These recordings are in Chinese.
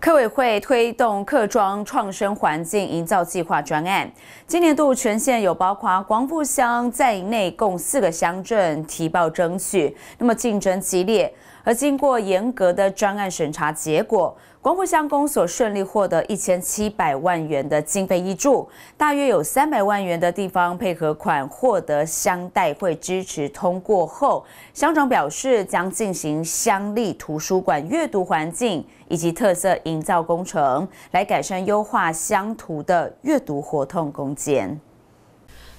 科委会推动客庄创生环境营造计划专案，今年度全县有包括光复乡在内共四个乡镇提报争取，那么竞争激烈。而经过严格的专案审查，结果光复乡公所顺利获得一千七百万元的经费挹注，大约有三百万元的地方配合款获得乡代会支持通过后，乡长表示将进行乡立图书馆阅读环境以及特色营造工程，来改善优化乡图的阅读活动空间。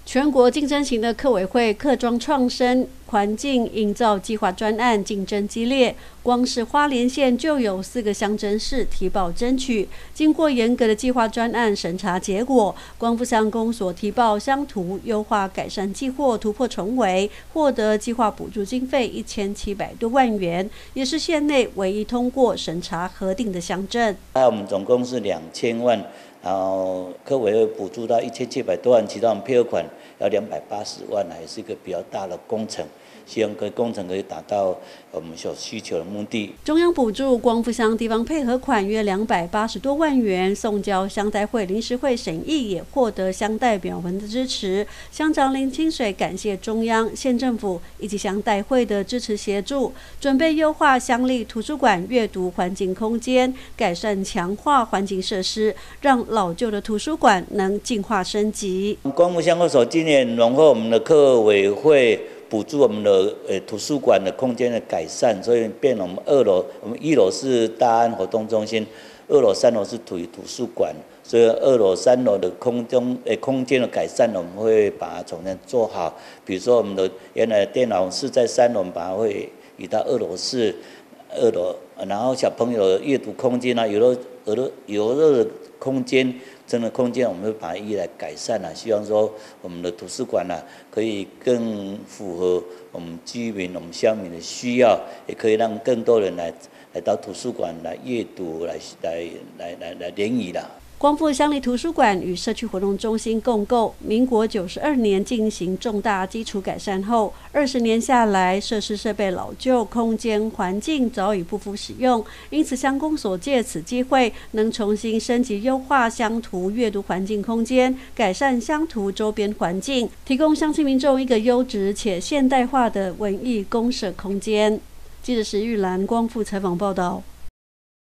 全国竞争型的客委会客庄创生环境营造计划专案竞争激烈，光是花莲县就有四个乡镇市提报争取。经过严格的计划专案审查结果，光复乡公所提报乡图优化改善计划突破重围，获得计划补助经费一千七百多万元，也是县内唯一通过审查核定的乡镇。那我们总共是两千万。然后科委会补助到一千七百多万，其中配合款要两百八十万，还是一个比较大的工程。希望可以工程可以达到我们所需求的目的。中央补助光复乡地方配合款约两百八十多万元，送交乡代会临时会审议，也获得乡代表们的支持。乡长林清水感谢中央、县政府以及乡代会的支持协助，准备优化乡立图书馆阅读环境空间，改善强化环境设施，让老旧的图书馆能进化升级。光复乡公所今年荣获我们的客委会。补助我们的呃图书馆的空间的改善，所以变我们二楼，我们一楼是大安活动中心，二楼、三楼是图图书馆，所以二楼、三楼的空中呃空间的改善，我们会把它重新做好。比如说我们的原来电脑是在三楼，把它会移到二楼是二楼，然后小朋友的阅读空间啊，有的有的有的空间。真的空间我们会把它一来改善啊，希望说我们的图书馆呢，可以更符合我们居民、我们乡民的需要，也可以让更多人来来到图书馆来阅读、来来来来来联谊的。光复乡里图书馆与社区活动中心共构，民国九十二年进行重大基础改善后，二十年下来，设施设备老旧，空间环境早已不敷使用。因此，乡公所借此机会，能重新升级优化乡图阅读环境空间，改善乡图周边环境，提供乡亲民众一个优质且现代化的文艺公社空间。记者石玉兰光复采访报道。